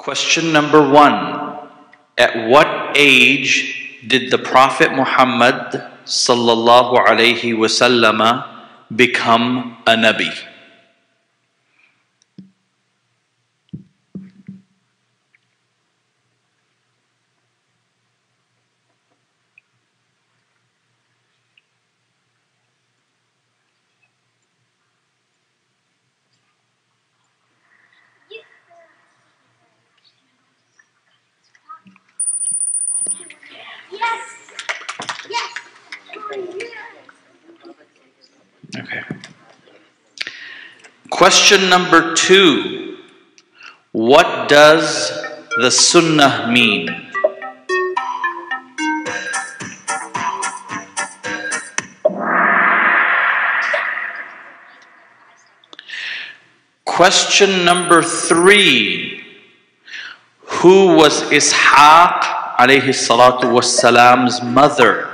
Question number one. At what age did the Prophet Muhammad sallallahu alaihi wasallam become a Nabi? Question number two. What does the Sunnah mean? Question number three. Who was Ishaq alayhi salatu wassalam's mother?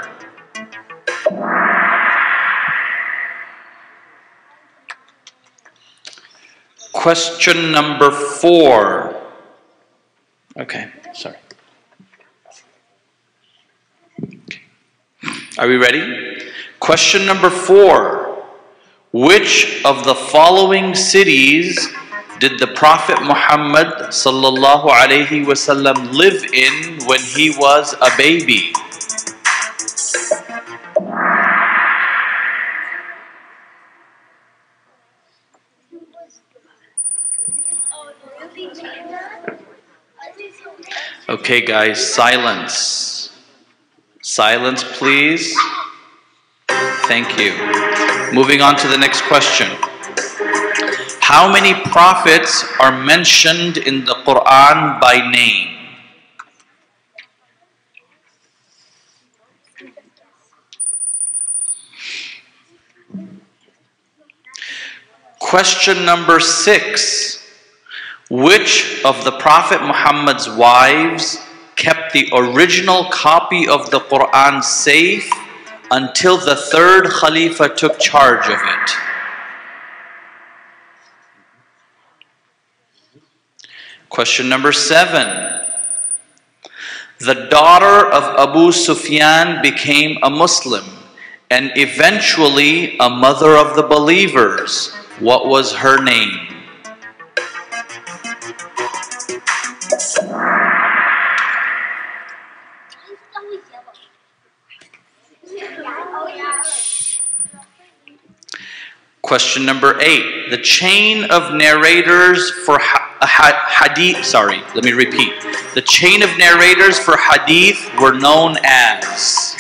Question number four. Okay, sorry. Are we ready? Question number four. Which of the following cities did the Prophet Muhammad sallallahu alaihi wasallam live in when he was a baby? Okay, guys, silence. Silence, please. Thank you. Moving on to the next question. How many prophets are mentioned in the Quran by name? Question number six. Which of the Prophet Muhammad's wives kept the original copy of the Quran safe until the third Khalifa took charge of it? Question number seven. The daughter of Abu Sufyan became a Muslim and eventually a mother of the believers. What was her name? Question number eight. The chain of narrators for ha- ha- hadith, sorry, let me repeat. The chain of narrators for hadith were known as.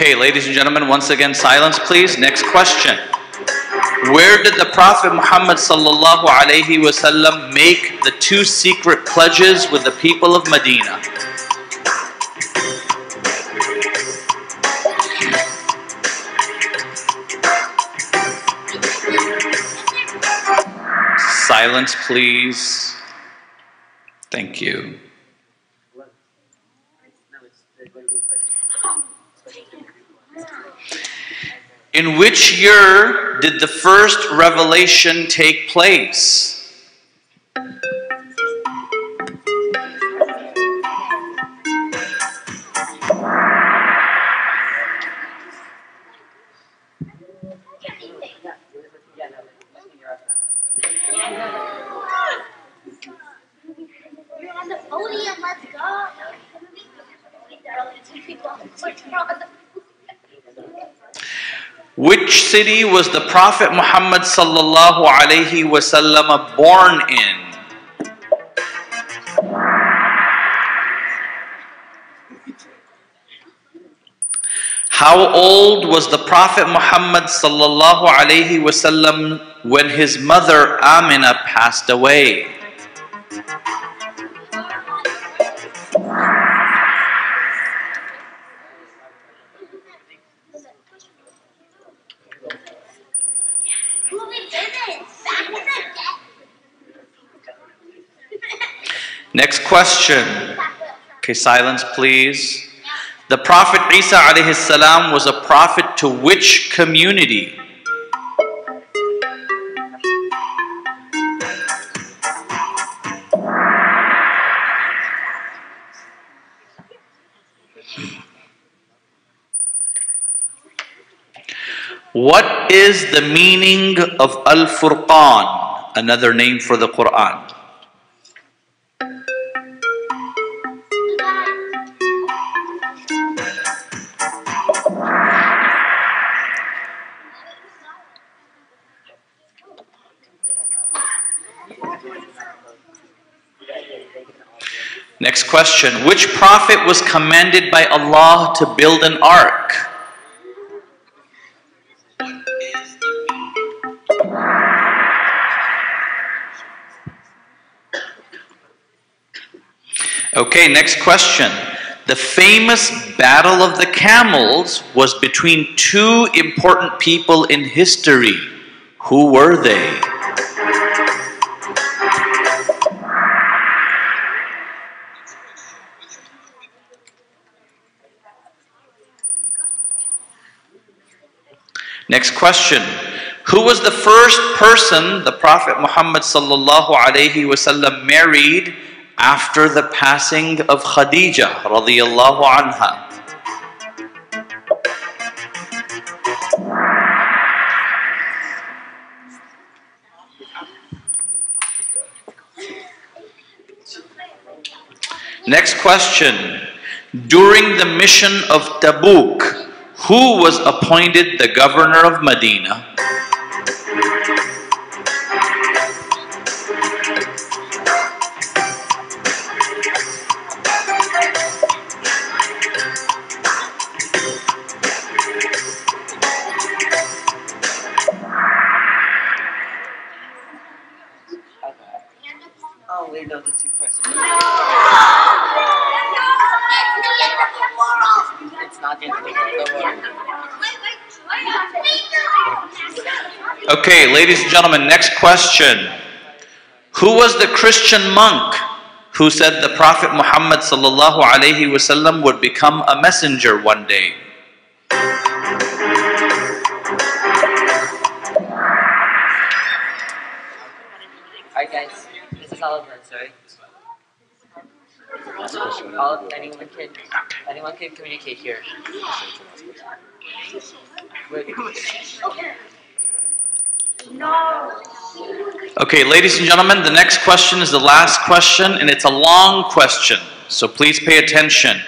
Okay, ladies and gentlemen, once again, silence please. Next question. Where did the Prophet Muhammad sallallahu alaihi wasallam make the two secret pledges with the people of Medina? Silence, please. Thank you. In which year did the first revelation take place? Let's go. Which city was the Prophet Muhammad sallallahu alaihi wasallam born in? How old was the Prophet Muhammad sallallahu alaihi wasallam when his mother Amina passed away? Next question. Okay, silence please. The Prophet Isa alayhi salam was a prophet to which community? What is the meaning of Al Furqan, another name for the Quran? Next question. Which prophet was commanded by Allah to build an ark? Okay, next question. The famous Battle of the Camels was between two important people in history. Who were they? Next question. Who was the first person the Prophet Muhammad sallallahu alaihi wasallam married after the passing of Khadija radiyallahu anha? Next question. During the mission of Tabuk, who was appointed the governor of Medina? Okay, ladies and gentlemen, next question. Who was the Christian monk who said the Prophet Muhammad sallallahu alaihi wasallam would become a messenger one day? Alright, guys, this is Oliver, sorry All, anyone can, anyone can communicate here. Wait, Okay, ladies and gentlemen, the next question is the last question, and it's a long question, so please pay attention.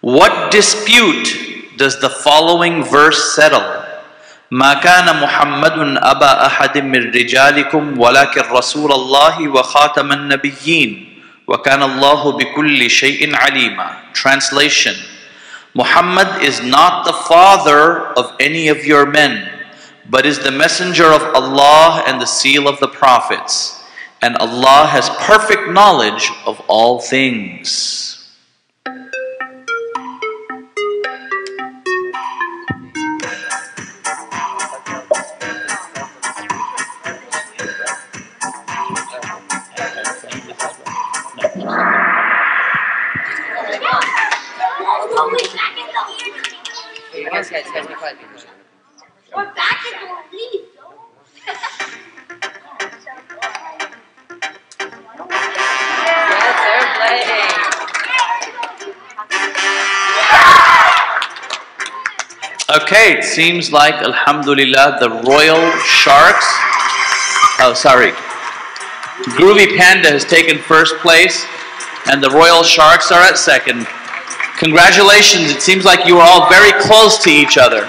What dispute does the following verse settle? ما كان محمد أبا أحد من رجالكم ولكن رسول الله وخاتم النبيين وكان الله بكل شيء عليما Translation Muhammad is not the father of any of your men but is the messenger of Allah and the seal of the prophets and Allah has perfect knowledge of all things Hey, guys, guys, guys, be quiet. We're back in the lead. Yes, they're playing. Okay, it seems like, Alhamdulillah, the Royal Sharks. Oh, sorry. Groovy Panda has taken first place, and the Royal Sharks are at second. Congratulations, it seems like you are all very close to each other.